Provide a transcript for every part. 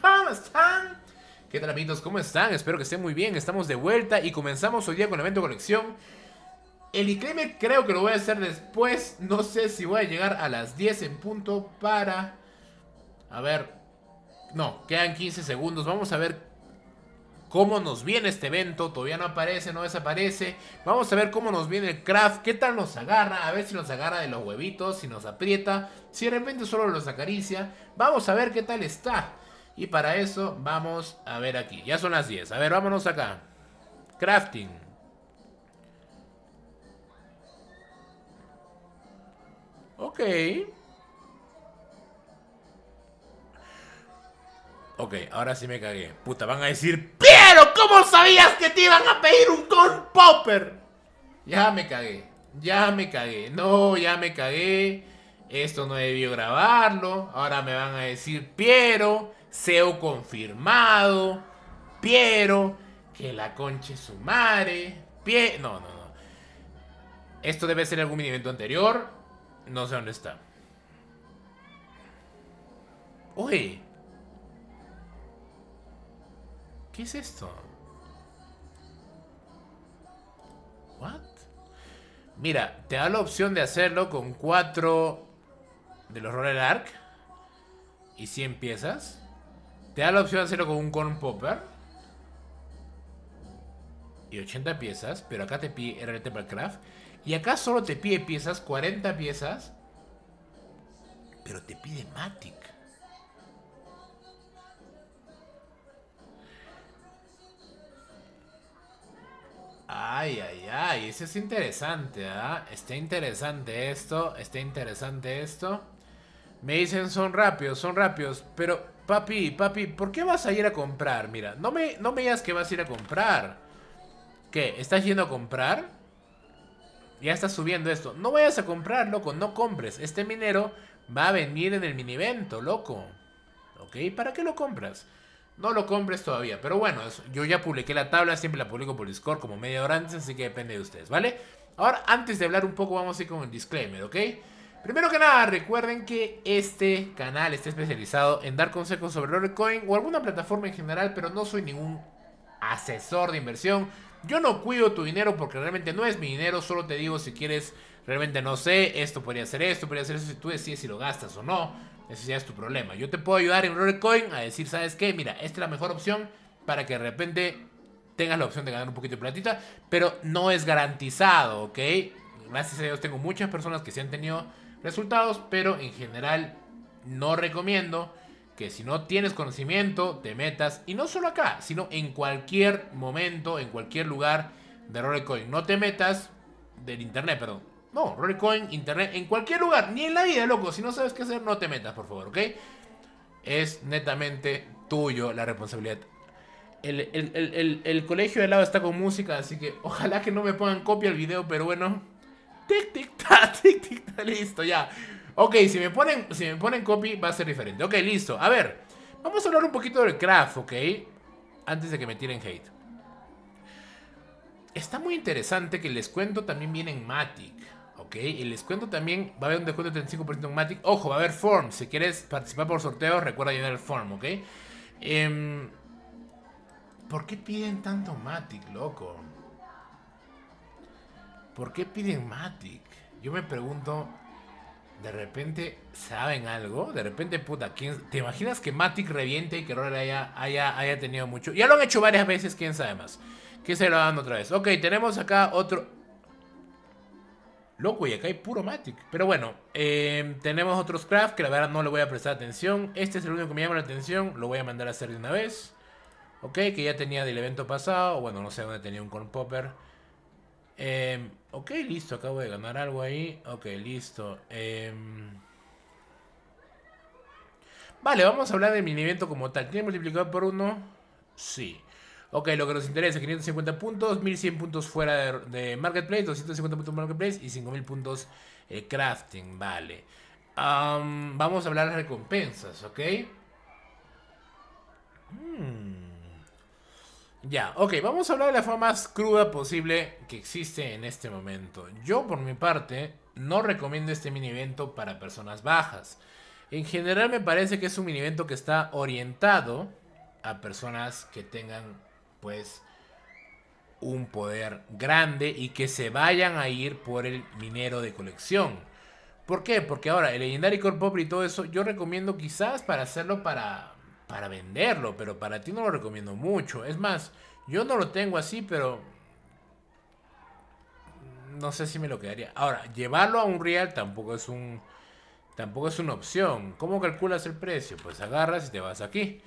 ¿Cómo están? ¿Qué tal amiguitos? ¿Cómo están? Espero que estén muy bien. Estamos de vuelta y comenzamos hoy día con el evento colección. El Icleme creo que lo voy a hacer después. No sé si voy a llegar a las 10 en punto para... A ver... No, quedan 15 segundos. Vamos a ver cómo nos viene este evento. Todavía no aparece, no desaparece. Vamos a ver cómo nos viene el craft. ¿Qué tal nos agarra? A ver si nos agarra de los huevitos, si nos aprieta. Si de repente solo los acaricia. Vamos a ver qué tal está. Y para eso vamos a ver aquí. Ya son las 10. A ver, vámonos acá. Crafting. Ok. Ok, ahora sí me cagué. Puta, van a decir, ¡Pero! ¿Cómo sabías que te iban a pedir un corn popper? Ya me cagué. Ya me cagué. No, ya me cagué. Esto no debió grabarlo. Ahora me van a decir, Piero. SEO confirmado. Piero. Que la conche su madre. Pie. No, no, no. Esto debe ser algún evento anterior. No sé dónde está. Oye. ¿Qué es esto? What? Mira, te da la opción de hacerlo con 4 de los Roller Arc y 100 piezas. Te da la opción de hacerlo con un Corn Popper y 80 piezas, pero acá te pide RT para craft. Y acá solo te pide piezas, 40 piezas, pero te pide Matic. Ay, ay, ay, eso es interesante, ¿ah? Está interesante esto, está interesante esto. Me dicen son rápidos, son rápidos, pero papi, papi, ¿por qué vas a ir a comprar? Mira, no me, no me digas que vas a ir a comprar. ¿Qué? ¿Estás yendo a comprar? Ya estás subiendo esto. No vayas a comprar, loco, no compres. Este minero va a venir en el mini evento, loco. ¿Ok? ¿Para qué lo compras? No lo compres todavía. Pero bueno, yo ya publiqué la tabla, siempre la publico por Discord como media hora antes, así que depende de ustedes, ¿vale? Ahora, antes de hablar un poco, vamos a ir con el disclaimer, ¿ok? Primero que nada, recuerden que este canal está especializado en dar consejos sobre Dogecoin o alguna plataforma en general, pero no soy ningún asesor de inversión. Yo no cuido tu dinero porque realmente no es mi dinero, solo te digo si quieres, realmente no sé, esto podría ser esto, podría ser eso, si tú decides si lo gastas o no. Ese ya es tu problema. Yo te puedo ayudar en Rorecoin a decir, ¿sabes qué? Mira, esta es la mejor opción para que de repente tengas la opción de ganar un poquito de platita, pero no es garantizado, ¿ok? Gracias a Dios tengo muchas personas que sí han tenido resultados, pero en general no recomiendo que si no tienes conocimiento te metas, y no solo acá, sino en cualquier momento, en cualquier lugar de Rorecoin. No te metas del internet, perdón. No, Rollcoin, internet, en cualquier lugar, ni en la vida, loco. Si no sabes qué hacer, no te metas, por favor, ¿ok? Es netamente tuyo la responsabilidad. El, colegio de lado está con música, así que ojalá que no me pongan copia al video, pero bueno. Tic, tic, ta, tic, tic, ta, listo, ya. Ok, si me ponen, si me ponen copy va a ser diferente. Ok, listo. A ver, vamos a hablar un poquito del craft, ¿ok? Antes de que me tiren hate. Está muy interesante que el descuento también viene en Matic. Ok, y les cuento también, va a haber un descuento de 35% en Matic. Ojo, va a haber form. Si quieres participar por sorteo, recuerda llenar el form, ¿ok? Em, ¿Por qué piden tanto Matic, loco? ¿Por qué piden Matic? Yo me pregunto, de repente, ¿saben algo? De repente, puta, ¿quién, ¿te imaginas que Matic reviente y que Roller haya, haya, haya tenido mucho? Ya lo han hecho varias veces, ¿quién sabe más? ¿Qué se lo dan otra vez? Ok, tenemos acá otro... Loco, y acá hay puro Matic. Pero bueno, eh, tenemos otros craft que la verdad no le voy a prestar atención. Este es el único que me llama la atención. Lo voy a mandar a hacer de una vez. Ok, que ya tenía del evento pasado. Bueno, no sé dónde tenía un corn popper. Em, ok, listo. Acabo de ganar algo ahí. Ok, listo. Em, vale, vamos a hablar del mini evento como tal. ¿Tiene multiplicador por uno? Sí. Ok, lo que nos interesa, 550 puntos, 1100 puntos fuera de, Marketplace, 250 puntos Marketplace y 5000 puntos eh, Crafting, vale. vamos a hablar de recompensas, ¿ok? Hmm. Ya, ok, vamos a hablar de la forma más cruda posible que existe en este momento. Yo, por mi parte, no recomiendo este mini evento para personas bajas. En general me parece que es un mini evento que está orientado a personas que tengan pues un poder grande y que se vayan a ir por el minero de colección. ¿Por qué? Porque ahora el Legendary Core Pop y todo eso yo recomiendo quizás para hacerlo para, para venderlo, pero para ti no lo recomiendo mucho. Es más, yo no lo tengo así, pero no sé si me lo quedaría. Ahora, llevarlo a un real tampoco es un tampoco es una opción. ¿Cómo calculas el precio? Pues agarras y te vas aquí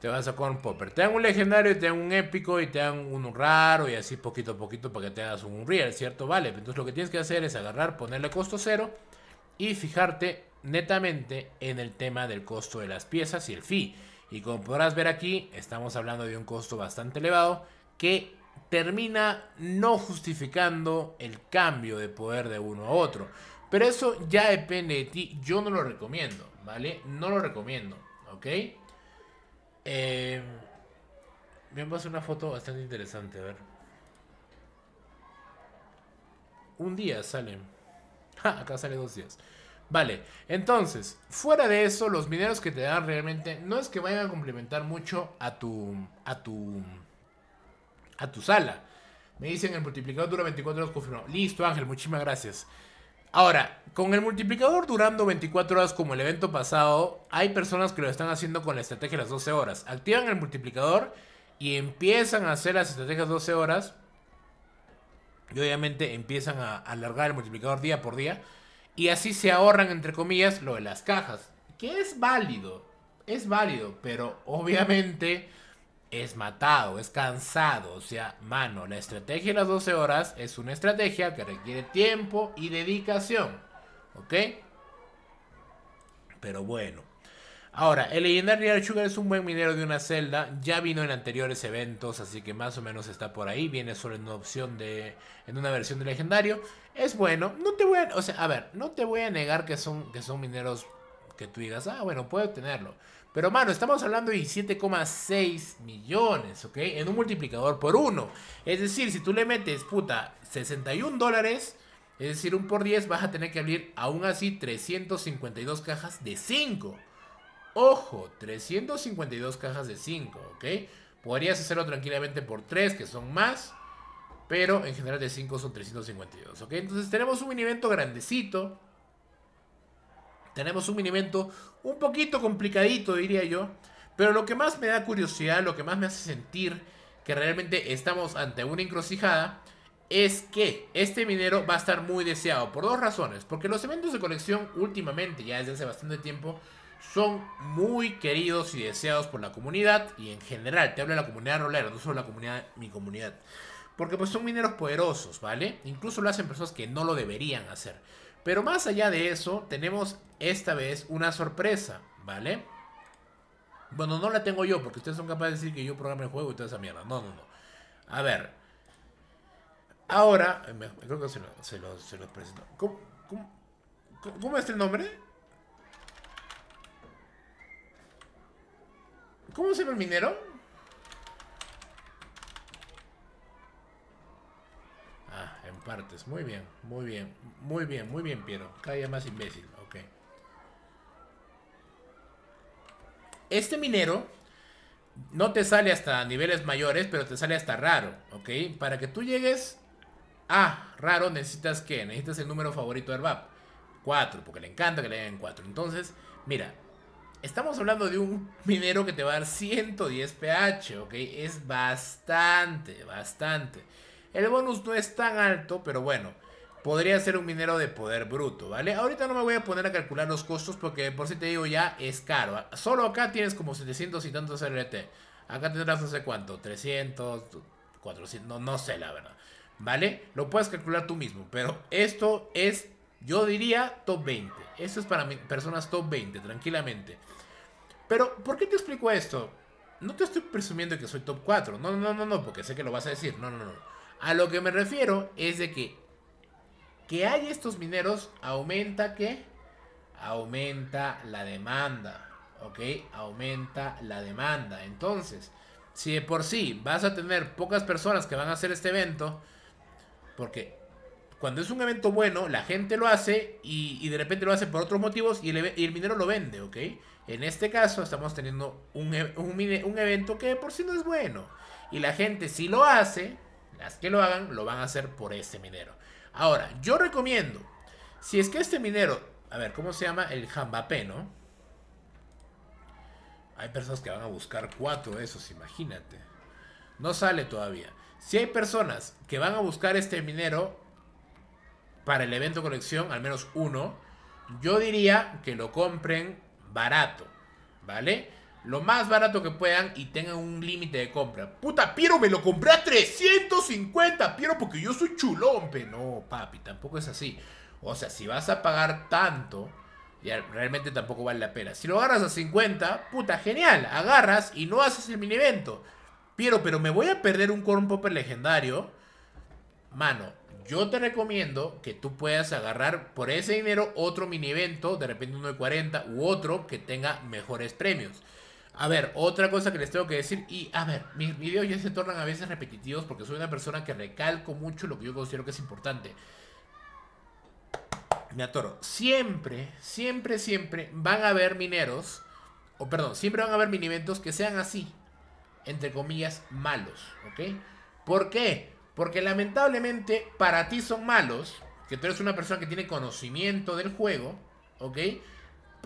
te vas a con Popper. Te dan un legendario, te dan un épico y te dan uno raro y así poquito a poquito para que te hagas un real, ¿cierto? Vale, entonces lo que tienes que hacer es agarrar, ponerle costo cero y fijarte netamente en el tema del costo de las piezas y el fee. Y como podrás ver aquí, estamos hablando de un costo bastante elevado que termina no justificando el cambio de poder de uno a otro. Pero eso ya depende de ti. Yo no lo recomiendo, ¿vale? No lo recomiendo, ¿ok? Eh, una foto bastante interesante, a ver. Un día sale. acá sale dos días. Vale, entonces, fuera de eso, los mineros que te dan realmente no es que vayan a complementar mucho a tu a tu a tu sala. Me dicen el multiplicador dura 24 horas confirmado. Listo, Ángel, muchísimas gracias. Ahora, con el multiplicador durando 24 horas como el evento pasado, hay personas que lo están haciendo con la estrategia de las 12 horas. Activan el multiplicador y empiezan a hacer las estrategias 12 horas. Y obviamente empiezan a alargar el multiplicador día por día. Y así se ahorran, entre comillas, lo de las cajas. Que es válido. Es válido. Pero obviamente es matado, es cansado. O sea, mano, la estrategia de las 12 horas es una estrategia que requiere tiempo y dedicación. ¿Ok? Pero bueno. Ahora, el Legendary Sugar es un buen minero de una celda. Ya vino en anteriores eventos, así que más o menos está por ahí. Viene solo en una opción de. en una versión de legendario. Es bueno. No te voy a. O sea, a ver, no te voy a negar que son, que son mineros que tú digas, ah, bueno, puedo tenerlo. Pero, mano, estamos hablando de 7,6 millones, ¿ok? En un multiplicador por 1. Es decir, si tú le metes, puta, 61 dólares, es decir, un por 10, vas a tener que abrir aún así 352 cajas de 5. Ojo, 352 cajas de 5, ¿ok? Podrías hacerlo tranquilamente por 3, que son más. Pero en general de 5 son 352, ¿ok? Entonces tenemos un evento grandecito. Tenemos un mini evento un poquito complicadito, diría yo. Pero lo que más me da curiosidad, lo que más me hace sentir que realmente estamos ante una encrucijada, es que este minero va a estar muy deseado por dos razones. Porque los eventos de colección últimamente, ya desde hace bastante tiempo, son muy queridos y deseados por la comunidad y en general, te hablo de la comunidad rolera, no solo la comunidad, mi comunidad. Porque pues son mineros poderosos, ¿vale? Incluso lo hacen personas que no lo deberían hacer. Pero más allá de eso, tenemos esta vez una sorpresa, ¿vale? Bueno, no la tengo yo, porque ustedes son capaces de decir que yo programa el juego y toda esa mierda. No, no, no. A ver. Ahora, eh, creo que se lo, se lo, presento. ¿Cómo, cómo, cómo es el nombre? ¿Cómo se llama el minero? Partes. Muy bien, muy bien, muy bien, muy bien, Piero. Cada más imbécil, ok. Este minero no te sale hasta niveles mayores, pero te sale hasta raro, ok. Para que tú llegues a raro, necesitas que Necesitas el número favorito de Herbap. 4, porque le encanta que le den 4. Entonces, mira, estamos hablando de un minero que te va a dar 110 pH, ok. Es bastante, bastante. El bonus no es tan alto, pero bueno, podría ser un minero de poder bruto, ¿vale? Ahorita no me voy a poner a calcular los costos porque por si te digo ya es caro. Solo acá tienes como 700 y tantos RT. Acá tendrás no sé cuánto, 300, 400, no, no sé la verdad. ¿Vale? Lo puedes calcular tú mismo, pero esto es, yo diría, top 20. Esto es para personas top 20, tranquilamente. Pero, ¿por qué te explico esto? No te estoy presumiendo que soy top 4. No, no, no, no, porque sé que lo vas a decir. No, no, no. A lo que me refiero es de que que hay estos mineros aumenta que aumenta la demanda, ¿ok? Aumenta la demanda. Entonces, si de por sí vas a tener pocas personas que van a hacer este evento, porque cuando es un evento bueno, la gente lo hace y, de repente lo hace por otros motivos y el, minero lo vende, ¿ok? En este caso estamos teniendo un, e, un, evento que por sí no es bueno. Y la gente si lo hace, las que lo hagan, lo van a hacer por este minero. Ahora, yo recomiendo, si es que este minero, a ver, ¿cómo se llama? El Jambapé, ¿no? Hay personas que van a buscar cuatro de esos, imagínate. No sale todavía. Si hay personas que van a buscar este minero para el evento colección, al menos uno, yo diría que lo compren barato, ¿vale? Lo más barato que puedan y tengan un límite de compra. Puta, Piero, me lo compré a 350, Piero, porque yo soy chulón. No, papi, tampoco es así. O sea, si vas a pagar tanto, ya realmente tampoco vale la pena. Si lo agarras a 50, puta, genial. Agarras y no haces el mini evento. Piero, pero me voy a perder un Corn Popper legendario. Mano, yo te recomiendo que tú puedas agarrar por ese dinero otro mini evento, de repente uno de 40 u otro que tenga mejores premios. A ver, otra cosa que les tengo que decir, y a ver, mis videos ya se tornan a veces repetitivos porque soy una persona que recalco mucho lo que yo considero que es importante. Me atoro. Siempre, siempre, siempre van a haber mineros, o perdón, siempre van a haber mini eventos que sean así, entre comillas, malos, ¿ok? ¿Por qué? Porque lamentablemente para ti son malos, que tú eres una persona que tiene conocimiento del juego, ¿ok?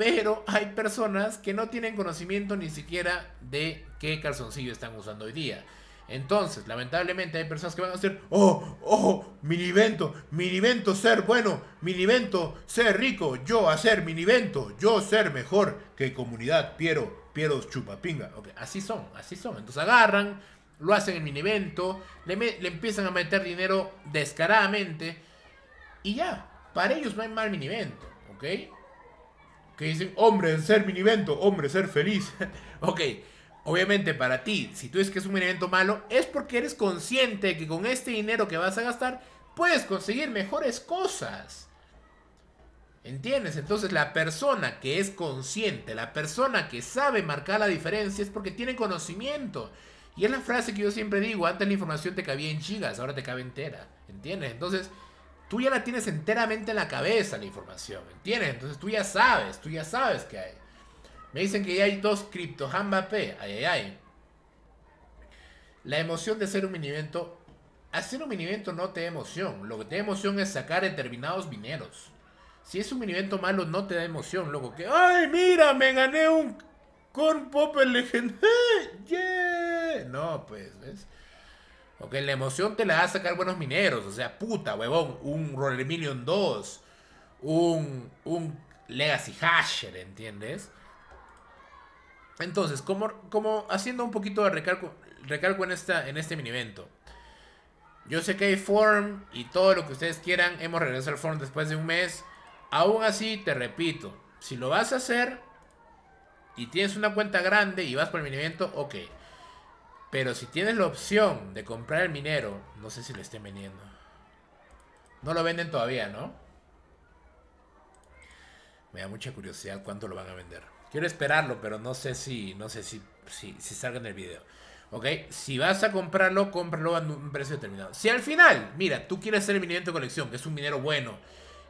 Pero hay personas que no tienen conocimiento ni siquiera de qué calzoncillo están usando hoy día. Entonces, lamentablemente hay personas que van a decir, oh, oh, minivento, minivento ser bueno, minivento ser rico, yo hacer minivento, yo ser mejor que comunidad, Piero, Piero chupapinga. Okay, así son, así son. Entonces agarran, lo hacen en mini evento, le, le, empiezan a meter dinero descaradamente y ya, para ellos no hay mal mini evento, ¿ok? Que dicen, hombre, ser mini evento, hombre, ser feliz. ok, obviamente para ti, si tú dices que es un mini evento malo, es porque eres consciente que con este dinero que vas a gastar puedes conseguir mejores cosas. ¿Entiendes? Entonces la persona que es consciente, la persona que sabe marcar la diferencia es porque tiene conocimiento. Y es la frase que yo siempre digo, antes la información te cabía en gigas, ahora te cabe entera, ¿entiendes? Entonces, tú ya la tienes enteramente en la cabeza la información, ¿entiendes? Entonces tú ya sabes, tú ya sabes que hay. Me dicen que ya hay dos cripto P, ay, ay, ay. La emoción de hacer un mini evento, hacer un mini evento no te da emoción, lo que te da emoción es sacar determinados mineros. Si es un mini evento malo, no te da emoción, loco. Que, ay, mira, me gané un Corn Popper legendario. Yeah. No, pues, ¿ves? Ok, la emoción te la va a sacar buenos mineros. O sea, puta, huevón. Un Roller Million 2. Un, un Legacy Hasher, ¿entiendes? Entonces, como, como haciendo un poquito de recalco, recalco en, esta, en este mini evento. Yo sé que hay form y todo lo que ustedes quieran. Hemos regresado al form después de un mes. Aún así, te repito, si lo vas a hacer, y tienes una cuenta grande y vas por el minimiento, ok. Pero si tienes la opción de comprar el minero, no sé si lo estén vendiendo. No lo venden todavía, ¿no? Me da mucha curiosidad cuánto lo van a vender. Quiero esperarlo, pero no sé si, no sé si, si, salga en el video. ¿Ok? Si vas a comprarlo, cómpralo a un precio determinado. Si al final, mira, tú quieres hacer el minero de colección, que es un minero bueno,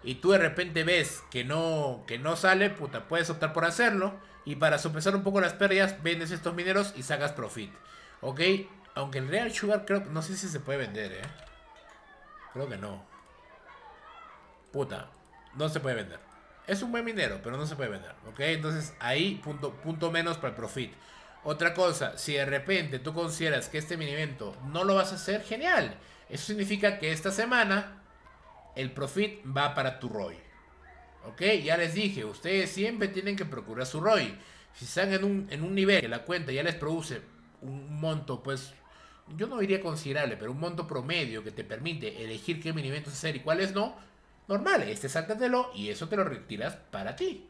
y tú de repente ves que no, que no sale, puta, puedes optar por hacerlo. Y para sopesar un poco las pérdidas, vendes estos mineros y sacas profit. ¿Ok? Aunque el Real Sugar creo no sé si se puede vender, ¿eh? Creo que no. Puta, no se puede vender. Es un buen minero, pero no se puede vender. ¿Ok? Entonces ahí punto, punto menos para el profit. Otra cosa, si de repente tú consideras que este mini evento no lo vas a hacer, genial. Eso significa que esta semana el profit va para tu ROI. ¿Ok? Ya les dije, ustedes siempre tienen que procurar su ROI. Si están en un, en un nivel que la cuenta ya les produce un monto, pues yo no diría considerable, pero un monto promedio que te permite elegir qué mini hacer y cuáles no, normal, este sáltatelo y eso te lo retiras para ti.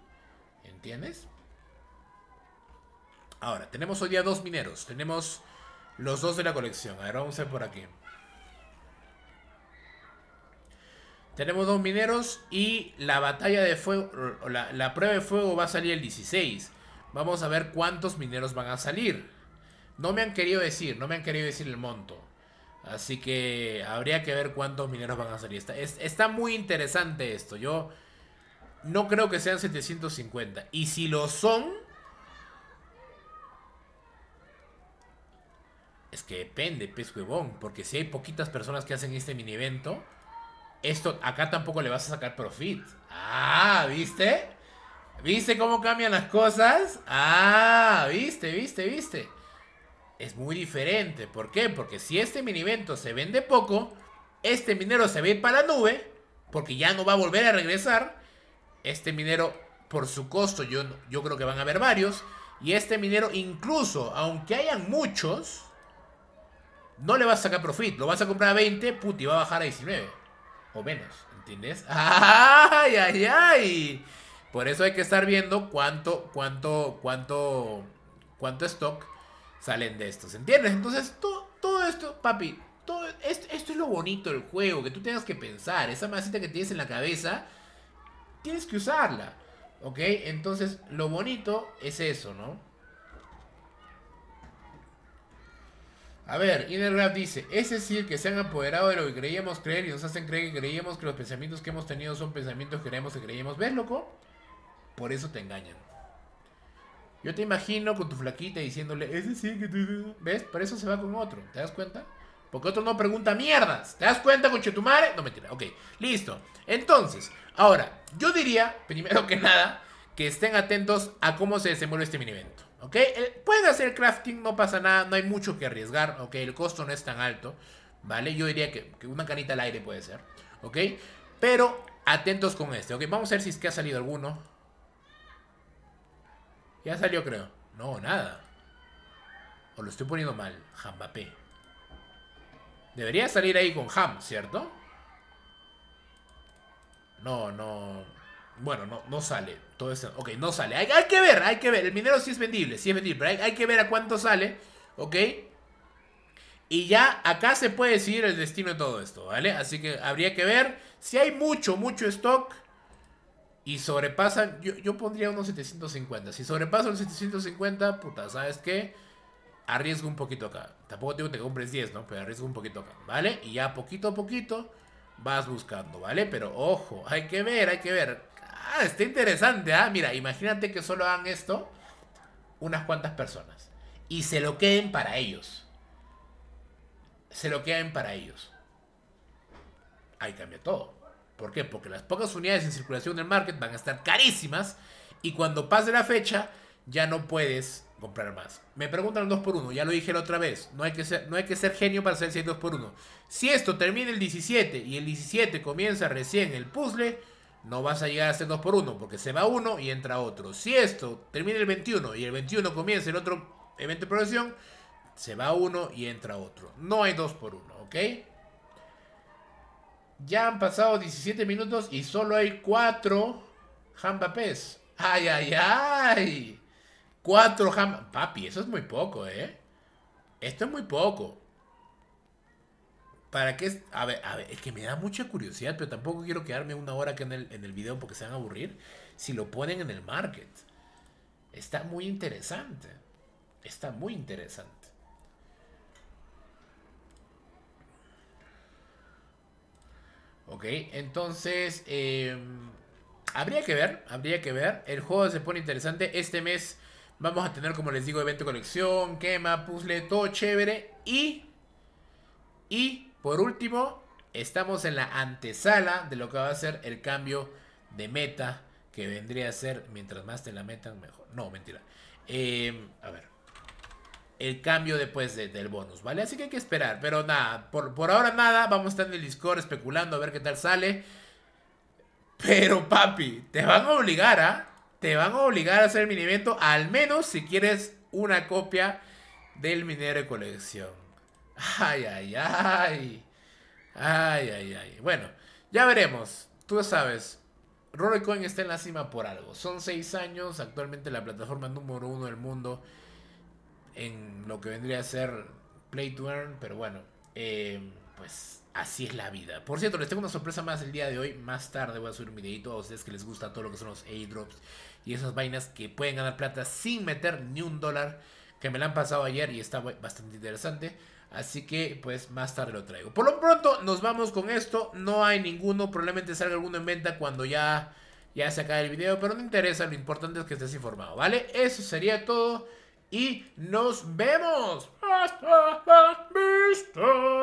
¿Entiendes? Ahora, tenemos hoy día dos mineros. Tenemos los dos de la colección. A ver, vamos a ver por aquí. Tenemos dos mineros y la batalla de fuego, la, la, prueba de fuego va a salir el 16. Vamos a ver cuántos mineros van a salir. No me han querido decir, no me han querido decir el monto. Así que habría que ver cuántos mineros van a salir. Está, está muy interesante esto. Yo no creo que sean 750. Y si lo son... Es que depende, pez huevón. Porque si hay poquitas personas que hacen este mini evento, esto acá tampoco le vas a sacar profit. Ah, ¿viste? ¿Viste cómo cambian las cosas? Ah, ¿viste, viste, viste? Es muy diferente. ¿Por qué? Porque si este mini evento se vende poco, este minero se ir para la nube, porque ya no va a volver a regresar. Este minero, por su costo, yo, yo creo que van a haber varios. Y este minero, incluso, aunque hayan muchos, no le vas a sacar profit. Lo vas a comprar a 20, puti, va a bajar a 19. O menos, ¿entiendes? ¡Ay, ay, ay! Por eso hay que estar viendo cuánto, cuánto, cuánto, cuánto stock salen de estos, ¿entiendes? Entonces, todo, todo esto, papi, todo esto, esto, es lo bonito del juego, que tú tengas que pensar. Esa masita que tienes en la cabeza, tienes que usarla, ¿ok? Entonces, lo bonito es eso, ¿no? A ver, Innergraph dice, es decir, que se han apoderado de lo que creíamos creer y nos hacen creer que creíamos que los pensamientos que hemos tenido son pensamientos que creemos que creíamos. ¿Ves, loco? Por eso te engañan. Yo te imagino con tu flaquita diciéndole, es decir, que tú... ¿Ves? Por eso se va con otro. ¿Te das cuenta? Porque otro no pregunta mierdas. ¿Te das cuenta, con Chetumare? No, mentira. Ok, listo. Entonces, ahora, yo diría, primero que nada, que estén atentos a cómo se desenvuelve este mini evento. ¿Ok? Pueden hacer crafting, no pasa nada, no hay mucho que arriesgar, ¿ok? El costo no es tan alto, ¿vale? Yo diría que, una canita al aire puede ser, ¿ok? Pero atentos con este, ¿ok? Vamos a ver si es que ha salido alguno. Ya salió, creo. No, nada. O lo estoy poniendo mal. Jambapé. Debería salir ahí con Ham, ¿cierto? No, no. Bueno, no, no sale. Todo eso. Ok, no sale. Hay, que ver, hay que ver. El minero sí es vendible, sí es vendible. Pero hay, que ver a cuánto sale. ¿Ok? Y ya acá se puede decidir el destino de todo esto, ¿vale? Así que habría que ver. Si hay mucho, mucho stock y sobrepasan, yo, yo pondría unos 750. Si sobrepasan los 750, puta, ¿sabes qué? Arriesgo un poquito acá. Tampoco tengo que te compres 10, ¿no? Pero arriesgo un poquito acá, ¿vale? Y ya poquito a poquito vas buscando, ¿vale? Pero ojo, hay que ver, hay que ver. Ah, está interesante, ¿ah? Mira, imagínate que solo hagan esto unas cuantas personas. Y se lo queden para ellos. Se lo queden para ellos. Ahí cambia todo. ¿Por qué? Porque las pocas unidades en circulación del market van a estar carísimas. Y cuando pase la fecha, ya no puedes comprar más. Me preguntan 2 por 1 ya lo dije la otra vez. No hay que ser, no hay que ser genio para hacer 2 por 1 Si esto termina el 17 y el 17 comienza recién el puzzle, no vas a llegar a hacer 2 por 1 porque se va uno y entra otro. Si esto termina el 21 y el 21 comienza el otro evento de progresión, se va uno y entra otro. No hay 2 por 1 ¿ok? Ya han pasado 17 minutos y solo hay 4 Jambapés. ¡Ay, ay, ay! 4 Ham... Papi, eso es muy poco, ¿eh? Esto es muy poco. ¿Para qué? A ver, a ver, es que me da mucha curiosidad, pero tampoco quiero quedarme una hora acá en el, en el video porque se van a aburrir. Si lo ponen en el market. Está muy interesante. Está muy interesante. Ok, entonces... Em, habría que ver, habría que ver. El juego se pone interesante. Este mes vamos a tener, como les digo, evento colección, quema, puzzle, todo chévere. Y... Y por último, estamos en la antesala de lo que va a ser el cambio de meta que vendría a ser, mientras más te la metan, mejor. No, mentira. Em, a ver. El cambio después del bonus, ¿vale? Así que hay que esperar. Pero nada, por, por ahora nada. Vamos a estar en el Discord especulando a ver qué tal sale. Pero papi, te van a obligar, ¿ah? Te van a obligar a hacer el mini evento, al menos si quieres una copia del minero de colección. Ay, ay, ay. Ay, ay, ay. Bueno, ya veremos. Tú sabes, Rollcoin está en la cima por algo. Son seis años, actualmente la plataforma número uno del mundo en lo que vendría a ser Play to Earn, pero bueno, eh, pues así es la vida. Por cierto, les tengo una sorpresa más el día de hoy. Más tarde voy a subir un videito a ustedes que les gusta todo lo que son los airdrops y esas vainas que pueden ganar plata sin meter ni un dólar que me la han pasado ayer y está bastante interesante. Así que pues más tarde lo traigo. Por lo pronto nos vamos con esto. No hay ninguno, probablemente salga alguno en venta cuando ya, ya se acabe el video. Pero no interesa, lo importante es que estés informado, ¿vale? Eso sería todo y nos vemos. Hasta la vista.